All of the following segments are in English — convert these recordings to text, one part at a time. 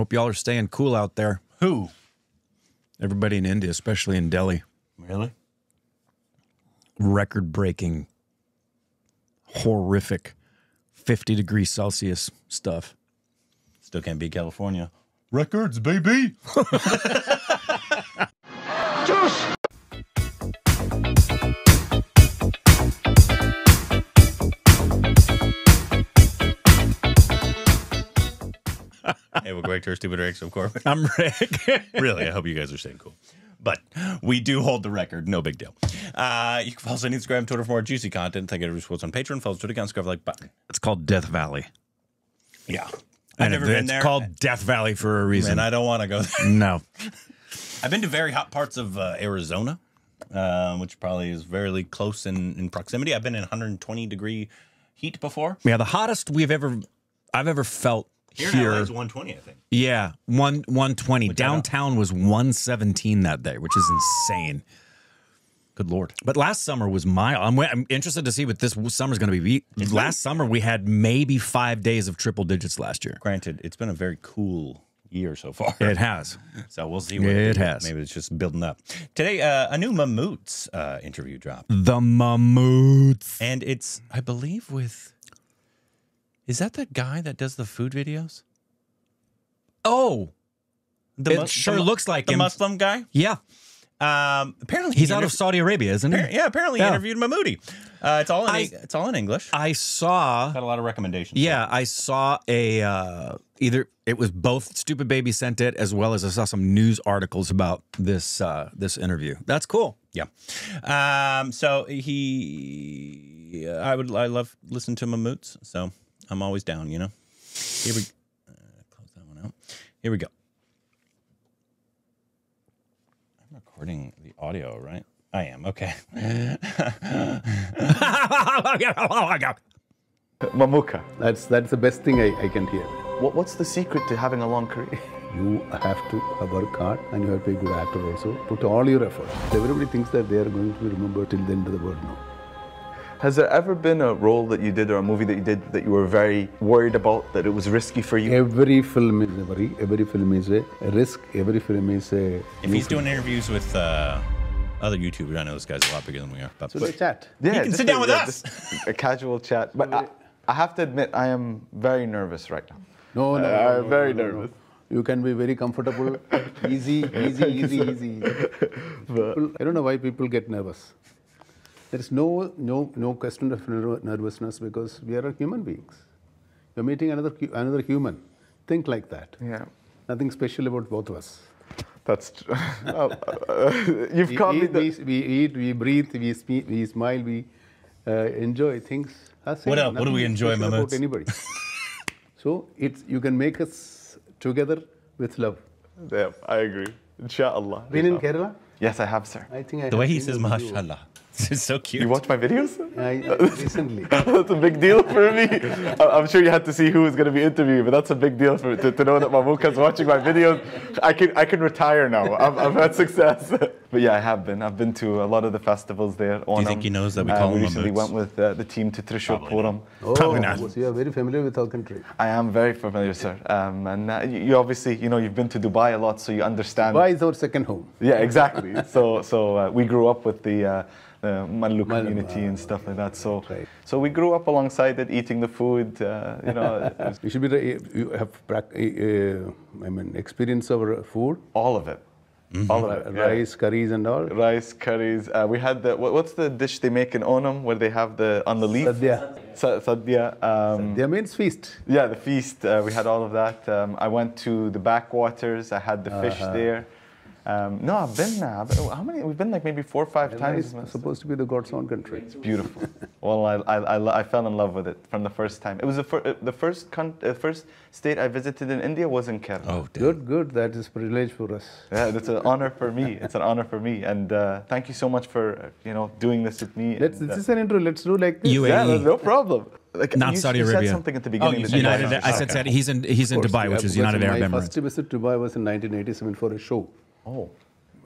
Hope y'all are staying cool out there. Who? Everybody in India, especially in Delhi. Really? Record breaking, horrific 50 degrees Celsius stuff. Still can't beat California. Records, baby. hey, we're to Tur, Stupid Rick, of course. I'm Rick. really, I hope you guys are staying cool. But we do hold the record. No big deal. Uh, you can follow us on Instagram, Twitter for more juicy content. Thank you to everyone on Patreon. Follow us Twitter account, like button. it's called Death Valley. Yeah. I've And never it's been there. It's called Death Valley for a reason. and I don't want to go there. no. I've been to very hot parts of uh, Arizona, um, which probably is very close in, in proximity. I've been in 120 degree heat before. Yeah, the hottest we've ever I've ever felt Here, here. in LA 120, I think. yeah, one one twenty. I Downtown was one seventeen that day, which is insane. Good lord. But last summer was mild. I'm, I'm interested to see what this summer's going to be. last summer we had maybe five days of triple digits last year. Granted, it's been a very cool year so far. It has. So we'll see. What It has. Maybe it's just building up. Today, uh, a new Mamoots uh, interview dropped, The Mamoots. and it's I believe with. Is that the guy that does the food videos? Oh, The It Mus- sure the looks like the him. Muslim guy. yeah. Um, apparently He's he out of Saudi Arabia, isn't he? Yeah, apparently he interviewed Mammootty. Uh, it's all in I- it's all in English. I saw. Got a lot of recommendations. Yeah, I saw a uh, either it was both Stupid Baby sent it as well as I saw some news articles about this uh, this interview. That's cool. Yeah. Um, so he, I would, I love listen to Mamoots. So I'm always down, you know. Here we, uh, close that one out. Here we go. I'm recording the audio, right? I am. Okay. Mamuka. That's that's the best thing I, I can hear. What, what's the secret to having a long career? You have to work hard and you have to be a good actor also. Put all your effort. Everybody thinks that they are going to be remembered till the end of the world. No. Has there ever been a role that you did or a movie that you did that you were very worried about, that it was risky for you? Every film is a worry. Every film is a, a risk. Every film is a. if he's film. doing interviews with uh, other YouTubers, I know this guy's a lot bigger than we are. But, So they chat. Yeah, can just sit a- down with yeah, us. A casual chat. But I, I have to admit, I am very nervous right now. No, no, Uh, no, I'm no, very no, no, no. nervous. You can be very comfortable, easy, easy, easy, easy. People, I don't know why people get nervous. There is no, no, no question of nervousness because we are human beings. You're meeting another, another human. Think like that. Yeah. Nothing special about both of us. That's true. Uh, you've We me eat, the. we, we eat, we breathe, we, spe- we smile, we uh, enjoy things. That's What it. else? What do we enjoy, special about anybody. so it's you can make us together with love. Yeah, I agree. Inshallah. Been in Kerala? Yes, I have, sir. I think I the have way he says the mashallah, it's so cute. You watch my videos? I, I recently. that's a big deal for me. I- I'm sure you had to see who was going to be interviewed, but that's a big deal for to, to know that Mamuka's watching my videos. I can I can retire now. I've, I've had success. but yeah, I have been. I've been to a lot of the festivals there. Do you think he knows that we Uh, call we recently went with uh, the team to Thrissur Probably Pooram. Oh, Probably not. so you are very familiar with our country. I am very familiar, sir. Um, and uh, you, you obviously, you know, you've been to Dubai a lot, so you understand. Dubai is our second home. Yeah, exactly. so so uh, we grew up with the, uh, the Mallu community and stuff like that. So Right. so we grew up alongside it, eating the food. Uh, you know, was You should be you have uh, I mean experience of food, all of it, all of it. yeah. rice, curries, and all. Rice, curries. Uh, we had the what, what's the dish they make in Onam where they have the on the leaf? Sadhya. Sa- sadhya. Um, means feast. Yeah, the feast. Uh, we had all of that. Um, I went to the backwaters. I had the fish Uh-huh. there. Um, no, I've been now. How many? We've been like maybe four or five times. It's supposed to be the God's own country. It's beautiful. well, I, I, I, I fell in love with it from the first time. It was the, fir- uh, the first con- uh, first state I visited in India was in Kerala. Oh, damn. Good, good. That is privilege for us. Yeah, it's an honor for me. It's an honor for me, and uh, thank you so much for uh, you know doing this with me. Let's. and, uh, This is an intro. Let's do like this. UAE. yeah, no, no problem. Like, Not you, Saudi you Arabia. said something at the beginning. you that United. I said, said he's in he's in course, Dubai, yeah, which is because United Arab Emirates. My Emirates. first visit to Dubai was in 1987 for a show. Oh,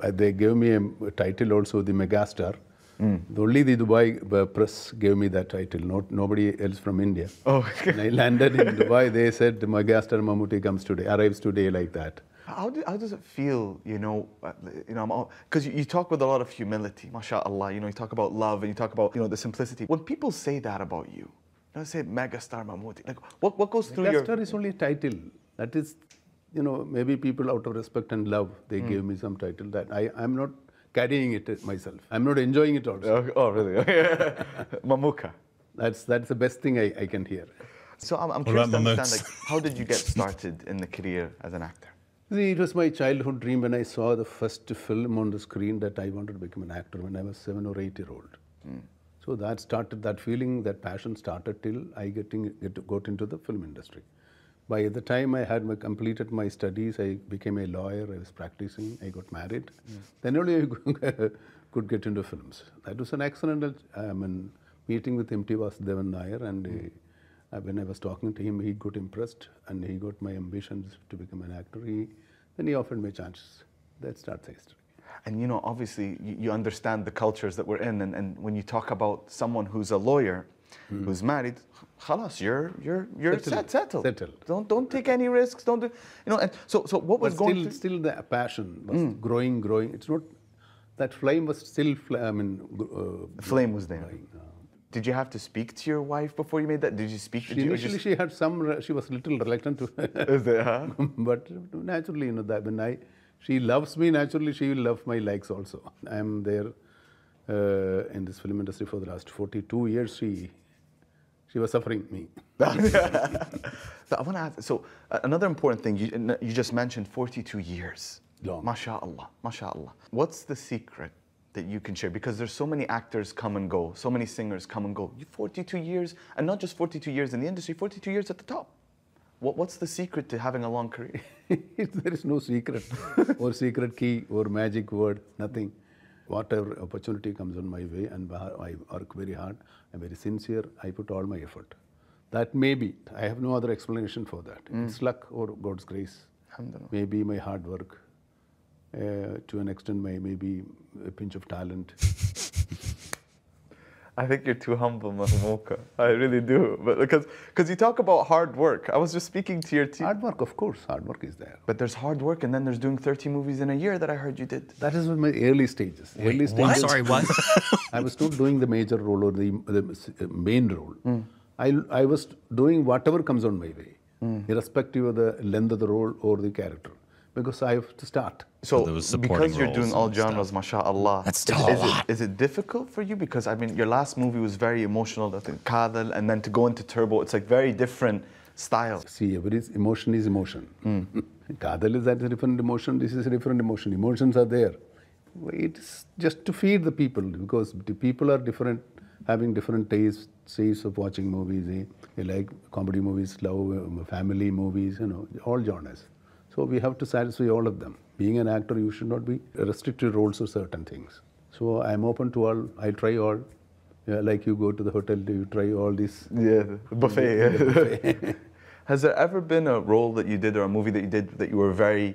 Uh, they gave me a, a title also, the megastar. Only the Dubai uh, press gave me that title, not nobody else from India. Oh, when I landed in Dubai, they said, Megastar Mammootty comes today, arrives today like that. How, do, how does it feel, you know, uh, you know, because you, you talk with a lot of humility, mashallah, you know, you talk about love and you talk about, you know, the simplicity. When people say that about you, you know, say megastar Mammootty, like what, what goes through your... Megastar your... is only a title. That is, you know, maybe people out of respect and love, they Hmm. gave me some title that I, I'm not carrying it myself. I'm not enjoying it also. Oh, oh, really? Mamuka. That's, that's the best thing I, I can hear. So I'm, I'm curious to understand, like, how did you get started in the career as an actor? See, it was my childhood dream when I saw the first film on the screen that I wanted to become an actor when I was seven or eight year old. So that started, that feeling, that passion started till I getting, get, got into the film industry. By the time I had my, completed my studies, I became a lawyer, I was practicing, I got married. Then only I could get into films. That was an excellent I mean, meeting with M.T. Vasudevan Nair and uh, when I was talking to him, he got impressed and he got my ambitions to become an actor. He, then he offered me chances. That starts the history. And you know, obviously, you, you understand the cultures that we're in. And, and when you talk about someone who's a lawyer, who's married, khalas, you're you're you're Settled. set, settled. Settled. Don't don't take any risks. Don't do, you know. And so so what was But going still, through? still the passion was growing, growing. It's not, that flame was still, I mean, uh, The flame was there. growing, uh, Did you have to speak to your wife before you made that? Did you speak? She did you, initially just- she had some, she was a little reluctant to, Is there, huh? but naturally, you know, that when I, she loves me, naturally she will love my likes also. I am there uh, in this film industry for the last 42 years. She, she was suffering me. So I want to ask. So uh, another important thing you you just mentioned 42 years. Long. MashaAllah, MashaAllah. What's the secret that you can share? Because there's so many actors come and go, so many singers come and go. You 42 years, and not just 42 years in the industry, 42 years at the top. What, what's the secret to having a long career? there is no secret or secret key or magic word, nothing. Whatever opportunity comes on my way, and I work very hard, I'm very sincere, I put all my effort. That may be, I have no other explanation for that. It's luck or God's grace. Maybe my hard work, uh, to an extent, my maybe a pinch of talent. I think you're too humble, Mamuka. I really do. But uh, because because you talk about hard work. I was just speaking to your team. hard work, of course, hard work is there. But there's hard work, and then there's doing 30 movies in a year that I heard you did. That is my early stages. early stages. Sorry, what? I was not doing the major role or the, the uh, main role. Hmm. I, I was doing whatever comes on my way, hmm. irrespective of the length of the role or the character, because I have to start. So, there was supporting because you're doing all genres, mashallah. That's is- a is, lot. It, is it difficult for you? Because I mean, your last movie was very emotional, I think, Kaathal, and then to go into Turbo, it's like very different styles. See, every emotion is emotion. Kaathal is a different emotion, this is a different emotion. Emotions are there. It's just to feed the people because the people are different, having different tastes, tastes of watching movies. eh. They like comedy movies, love, family movies, you know, all genres. So we have to satisfy all of them. Being an actor, you should not be restricted roles or certain things. So I'm open to all. I try all. Yeah, like you go to the hotel, you try all these Yeah, the buffet. Has there ever been a role that you did or a movie that you did that you were very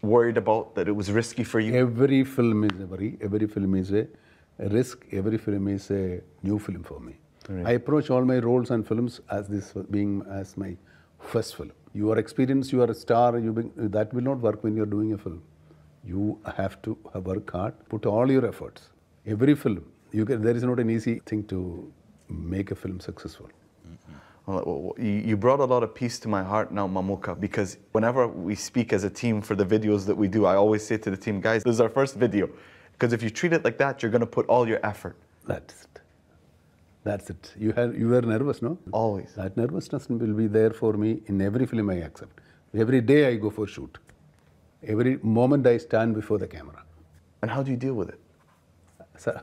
worried about, that it was risky for you? Every film is a worry. Every film is a, a risk. Every film is a new film for me. I approach all my roles and films as this being as my first film. You are experienced. You are a star. You bring, that will not work when you are doing a film. You have to work hard. Put all your efforts. Every film. You can, there is not an easy thing to make a film successful. Mm-hmm. Well, You you brought a lot of peace to my heart now, Mamuka, because whenever we speak as a team for the videos that we do, I always say to the team, guys, this is our first video. Because if you treat it like that, you're going to put all your effort. That's it. That's it. You have you were nervous, no? Always. That nervousness will be there for me in every film I accept. Every day I go for shoot. Every moment I stand before the camera. And how do you deal with it? So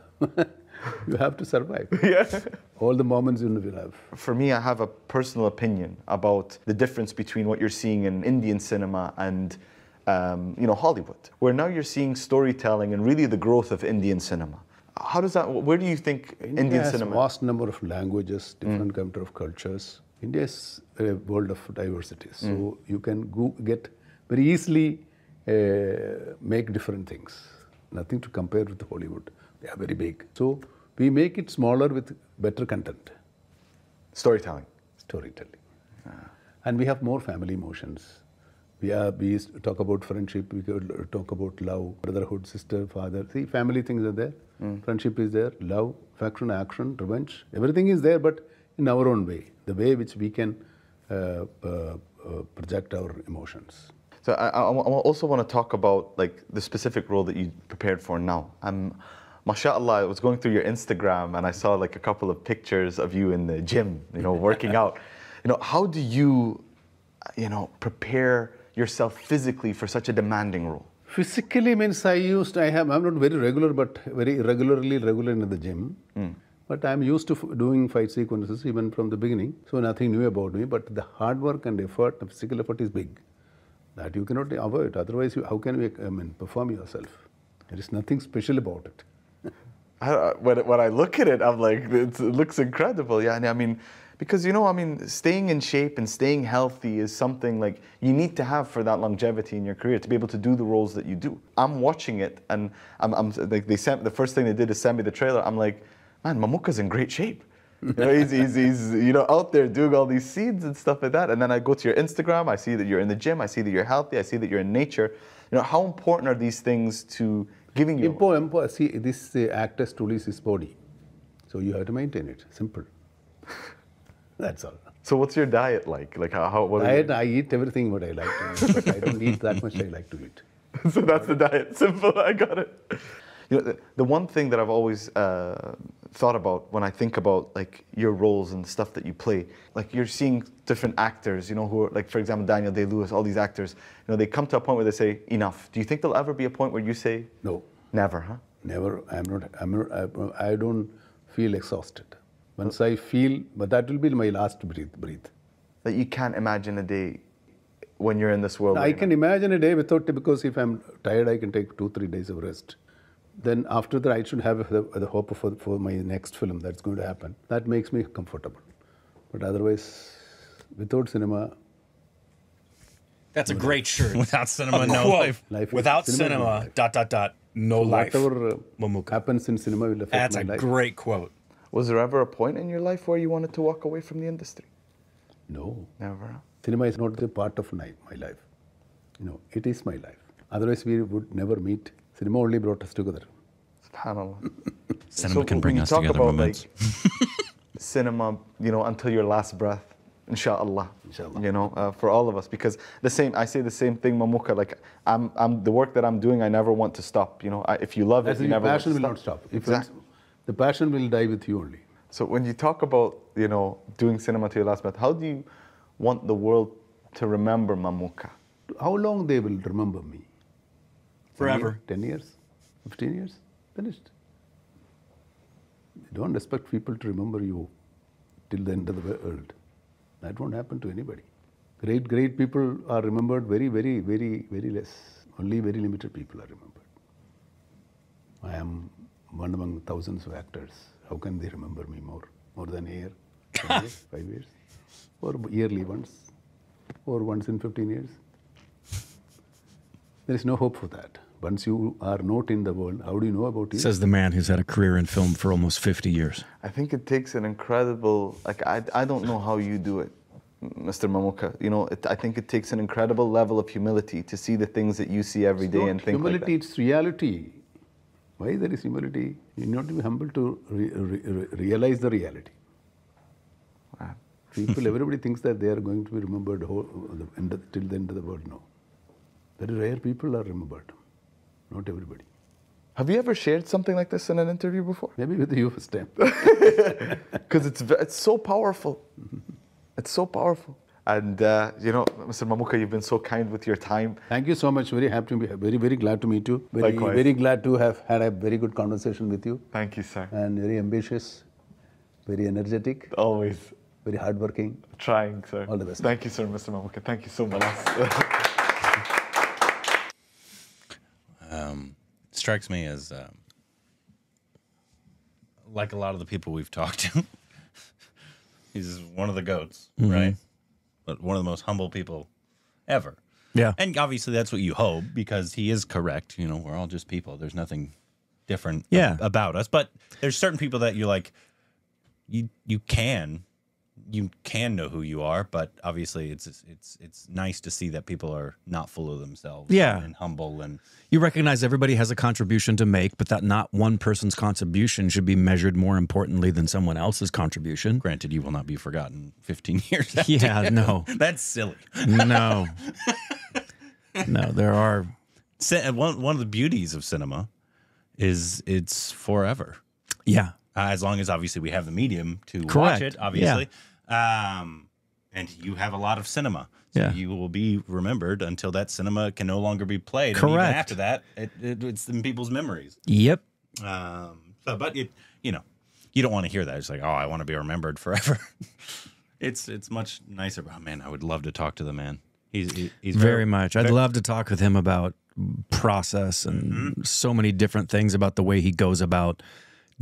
you have to survive. Yes. All the moments you will have. For me, I have a personal opinion about the difference between what you're seeing in Indian cinema and um, you know Hollywood, where now you're seeing storytelling and really the growth of Indian cinema. How does that? Where do you think India Indian has cinema? vast number of languages, different kind of cultures. India is a world of diversity, so you can go, get very easily uh, make different things. Nothing to compare with Hollywood. They are very big. So we make it smaller with better content, Storytelling. storytelling. And we have more family emotions. We, are, we talk about friendship, we talk about love, brotherhood, sister, father. See, family things are there. Friendship is there, love, affection, action, revenge. Everything is there, but in our own way, the way which we can uh, uh, uh, project our emotions. So I, I, also want to talk about like the specific role that you prepared for now. Um, mashallah, I was going through your Instagram and I saw like a couple of pictures of you in the gym, you know, working out. You know, how do you, you know, prepare yourself physically for such a demanding role? Physically means I used, I have, I'm not very regular, but very irregularly regular in the gym. Hmm. But I'm used to f- doing fight sequences even from the beginning. So nothing new about me. But the hard work and effort, the physical effort is big. That you cannot avoid. Otherwise, you, how can you I mean, perform yourself? There is nothing special about it. I, I- when, when I look at it, I'm like, it looks incredible. Yeah, and I mean, because you know, I mean, staying in shape and staying healthy is something like you need to have for that longevity in your career to be able to do the roles that you do. I'm watching it, and I'm, I'm like, they sent the first thing they did is send me the trailer. I'm like, man, Mamuka's in great shape. You know, he's, he's, he's you know out there doing all these scenes and stuff like that. And then I go to your Instagram, I see that you're in the gym, I see that you're healthy, I see that you're in nature. You know, how important are these things to giving you? Impo, impo, see, this uh, actor's tool is his body. So you have to maintain it. Simple. That's all. So what's your diet like? Like how? how what Diet, I eat everything what I like to eat, but I don't eat that much I like to eat. so that's the diet. Simple. I got it. You know, the, the one thing that I've always uh, thought about when I think about like your roles and stuff that you play, like you're seeing different actors, you know, who are like, for example, Daniel Day Lewis, all these actors, you know, they come to a point where they say enough. Do you think there'll ever be a point where you say No. never? Huh? Never. I'm not. I'm not. I, I don't feel exhausted. Once I feel, but that will be my last breath. Breathe. That you can't imagine a day when you're in this world. I where you're can imagine a day without it because if I'm tired, I can take two, three days of rest. Then after that, I should have the, the hope for, for my next film that's going to happen. That makes me comfortable. But otherwise, without cinema, That's a great shirt. Without cinema, A no quote. life. Life Without cinema cinema, no life. dot dot dot, no life. whatever uh, happens in cinema will affect That's my a life. great quote. Was there ever a point in your life where you wanted to walk away from the industry? No. Never. Cinema is not the part of my, my life. You know, it is my life. Otherwise, we would never meet. Cinema only brought us together. Subhanallah. Cinema can bring us talk together. about moments. like cinema, you know, until your last breath, inshallah. Inshallah. You know, uh, for all of us, because the same, I say the same thing, Mamuka. Like, I'm, I'm the work that I'm doing. I never want to stop. You know, I, if you love As it, you never passion will want not stop. If Exactly. It's- the passion will die with you only. So when you talk about, you know, doing cinema to your last breath, how do you want the world to remember Mamuka? How long they will remember me? Forever. 10 years? 15 years? Finished. You don't expect people to remember you till the end of the world. That won't happen to anybody. Great, great people are remembered very, very, very, very less. Only very limited people are remembered. I am one among thousands of actors. How can they remember me more? More than a year? years? Five years? Or yearly once? Or once in 15 years? There is no hope for that. Once you are not in the world, how do you know about it? Says the man who's had a career in film for almost 50 years. I think it takes an incredible, like, I, I don't know how you do it, Mr. Mamuka. You know, it, I think it takes an incredible level of humility to see the things that you see every It's day and think humility, like that. it's reality. Why there is humility? You need to be humble to re- re- re- realize the reality. Wow. People, everybody thinks that they are going to be remembered whole, the end of, till the end of the world. No. Very rare people are remembered. Not everybody. Have you ever shared something like this in an interview before? Maybe with you first time. Because it's, it's so powerful. Mm-hmm. It's so powerful. And, uh, you know, Mr. Mamuka, you've been so kind with your time. Thank you so much. Very happy to be very, very glad to meet you. Very, Likewise. very glad to have had a very good conversation with you. Thank you, sir. And very ambitious, very energetic, Always very hardworking. trying, sir. All the best. Thank you, sir, Mr. Mamuka. Thank you so much. strikes me as um, like a lot of the people we've talked to. He's one of the goats, right? But one of the most humble people ever. Yeah. And obviously, that's what you hope because he is correct. You know, we're all just people. There's nothing different Yeah. ab- about us. But there's certain people that you're like you you can you can know who you are, but obviously it's it's it's nice to see that people are not full of themselves Yeah. and, humble and You recognize everybody has a contribution to make, but that not one person's contribution should be measured more importantly than someone else's contribution. granted you will not be forgotten 15 years. Yeah, no, That's silly. no, no. There are One one of the beauties of cinema is it's forever. yeah, uh, as long as obviously we have the medium to watch it, obviously. Um, and you have a lot of cinema. So Yeah. you will be remembered until that cinema can no longer be played. And even Correct. after that, it, it, it's in people's memories. yep. Um, so, but it, you know, you don't want to hear that. It's like, oh, I want to be remembered forever. it's it's much nicer. Oh man, I would love to talk to the man. He's he, he's Very much. I'd love to talk with him about process and so many different things about the way he goes about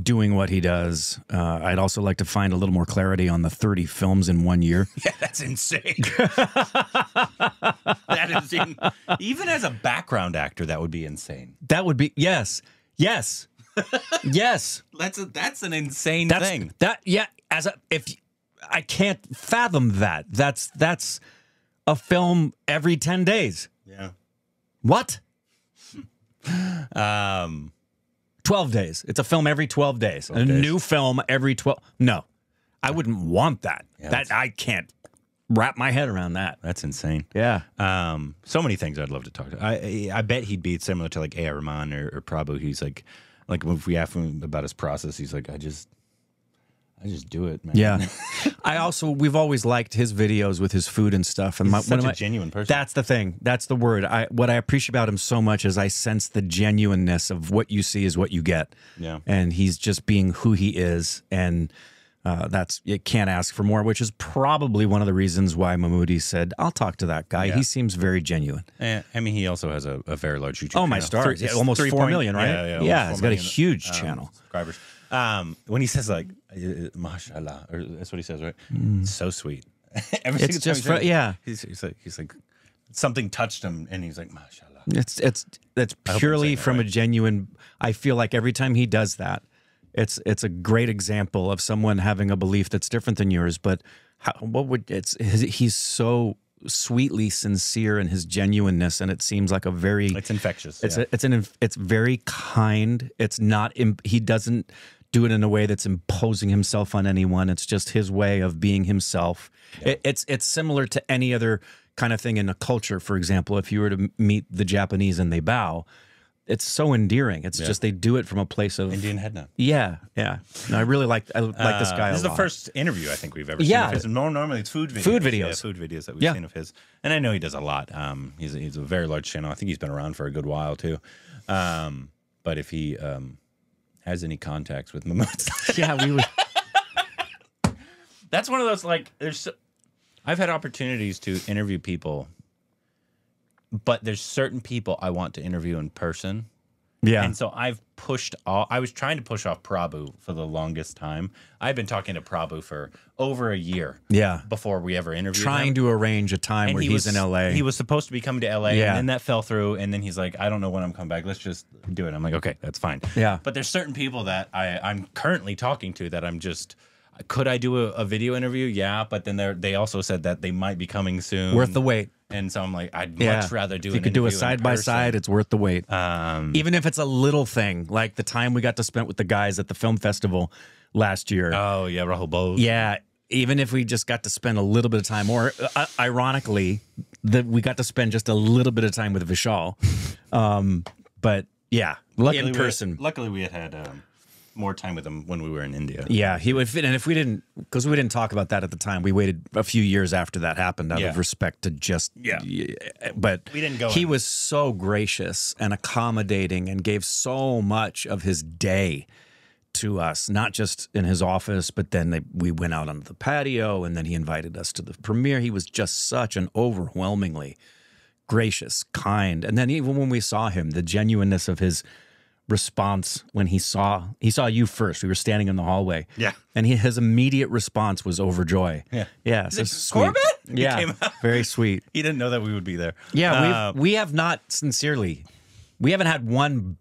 doing what he does. Uh, I'd also like to find a little more clarity on the 30 films in one year. Yeah, that's insane. that is in, even as a background actor, that would be insane. That would be yes, yes, yes. That's a, that's an insane That's thing. that. Yeah, as a if I can't fathom that. That's that's a film every 10 days. Yeah. What? Um. 12 days. It's a film every 12 days. a days. new film every 12. No. I wouldn't want that. Yeah, that I can't wrap my head around that. That's insane. Yeah. Um, so many things I'd love to talk to. I I bet he'd be similar to like A. R. Rahman or, or Prabhu. He's like, like if we ask him about his process, he's like, I just, I just do it, man. Yeah. I also we've always liked his videos with his food and stuff. And my, He's one such a my- genuine person. That's the thing. That's the word. I what I appreciate about him so much is I sense the genuineness of what you see is what you get. Yeah. And he's just being who he is, and uh, that's you can't ask for more. Which is probably one of the reasons why Mammootty said, "I'll talk to that guy. Yeah. He seems very genuine." Eh, I mean, he also has a, a very large YouTube. Oh my channel. stars! Three- Yeah, almost four point- million, right? Yeah, yeah, yeah he's got a huge um, channel. subscribers. Um, when he says like, "Mashallah," or that's what he says, right? So sweet. Every Mm. It's just fr- yeah. He's, he's like, he's like, something touched him, and he's like, "Mashallah." It's it's that's purely from a genuine. I feel like every time he does that, it's it's a great example of someone having a belief that's different than yours. But how, what would it's his, he's so sweetly sincere in his genuineness, and it seems like a very It's infectious. it's yeah. a, it's an it's very kind. It's not he doesn't do it in a way that's imposing himself on anyone. It's just his way of being himself. It, it's it's similar to any other kind of thing in a culture. For example, if you were to meet the Japanese and they bow, it's so endearing. It's just they do it from a place of Indian head nod. yeah, yeah. No, I really like I like this Uh, guy. This is the first interview I think we've ever Yeah. seen his. Normally it's food videos. Food Yeah, videos. food videos that we've Yeah. seen of his. And I know he does a lot. Um, he's a, he's a very large channel. I think he's been around for a good while too. Um, but if he um, has any contacts with Mahmoud, yeah, we would. that's one of those like there's. So, I've had opportunities to interview people, but there's certain people I want to interview in person. Yeah, And so I've pushed off. I was trying to push off Prabhu for the longest time. I've been talking to Prabhu for over a year. yeah. Before we ever interviewed Trying him. to arrange a time where he he's was, in L.A. He was supposed to be coming to LA, Yeah. and then that fell through. And then he's like, "I don't know when I'm coming back. Let's just do it." I'm like, "Okay, that's fine." Yeah. But there's certain people that I I'm currently talking to that I'm just. Could I do a, a video interview? Yeah, but then they they also said that they might be coming soon. worth the wait. And so I'm like, I'd Yeah, much rather do. If you could do a side by person. side, it's worth the wait. Um, even if it's a little thing like the time we got to spend with the guys at the film festival last year oh yeah, Rahul Bose. yeah even if we just got to spend a little bit of time or uh, ironically that we got to spend just a little bit of time with vishal um but yeah Luckily in we- person luckily, we had had um, more time with him when we were in India. yeah he would fit and if we didn't because we didn't talk about that at the time we waited a few years after that happened out Yeah. of respect to just Yeah. but We didn't go he in. was so gracious and accommodating and gave so much of his day to us, not just in his office, but then they, we went out onto the patio and then he invited us to the premiere. He was just such an overwhelmingly gracious, kind. And then even when we saw him, the genuineness of his response when he saw he saw you first. We were standing in the hallway. Yeah. And he, his immediate response was overjoy. Yeah. Yeah. So sweet. "Korbin?" Yeah. came out. Very sweet. He didn't know that we would be there. Yeah, Uh, we have not sincerely, we haven't had one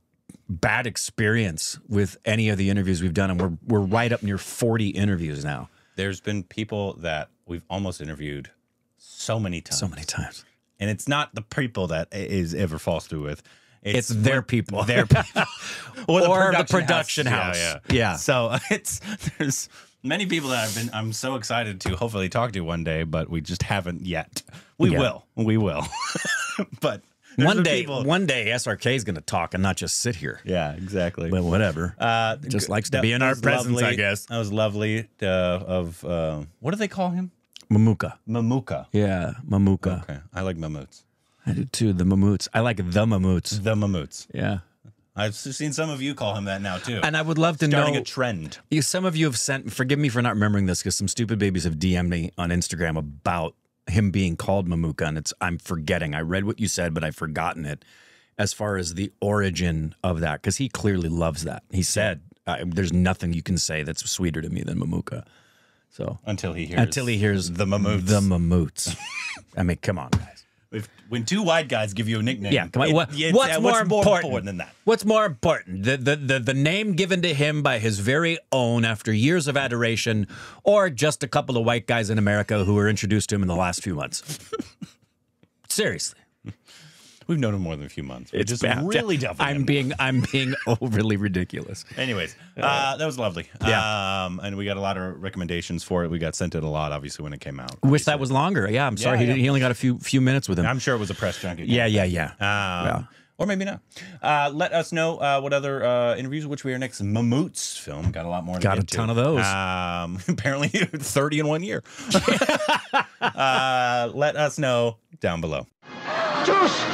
bad experience with any of the interviews we've done, and we're we're right up near 40 interviews now. There's been people that we've almost interviewed so many times. So many times. and it's not the people that is ever falls through with. It's their people. Their people. Or the production house. Yeah, Yeah. yeah. So it's there's many people that I've been I'm so excited to hopefully talk to one day, but we just haven't yet. We Yeah. will. We will. but One day, people- one day, SRK is going to talk and not just sit here. yeah, exactly. But whatever. Uh, Just likes to be in our presence, I guess. That was lovely. Uh, of uh, what do they call him? Mamuka. Mamuka. Yeah, Mamuka. Okay, I like mamoots. I do too. The Mamoots. I like the Mamoots. The mamoots. Yeah. I've seen some of you call him that now too. And I would love to Starting know. a trend. You, some of you have sent. Forgive me for not remembering this because some stupid babies have DM'd me on Instagram about him being called Mamuka, and it's I'm forgetting. I read what you said, but I've forgotten it. As far as the origin of that, because he clearly loves that. He said, "There's nothing you can say that's sweeter to me than Mamuka." So Until he hears. until he hears the mamoots. the Mamoots. I mean, come on, guys. If, when two white guys give you a nickname, Yeah, come on. it- What- it's- what's uh, more important? than that? What's more important, the, the the the name given to him by his very own after years of adoration, or just a couple of white guys in America who were introduced to him in the last few months? Seriously, We've known him more than a few months. We're just bad. really delving I'm in. being I'm being overly ridiculous. Anyways, uh, that was lovely. Yeah. Um, and we got a lot of recommendations for it. We got sent it a lot, obviously, when it came out. Wish that was longer. Yeah, I'm sorry. Yeah, he, yeah. he only got a few few minutes with him. I'm sure it was a press junket. yeah, yeah, yeah. Um, Or maybe not. Uh, let us know uh, what other uh, interviews, which we are next. Mamoots film got a lot more. To Got a get to. ton of those. Um, apparently, thirty in one year. uh, let us know down below. Juice!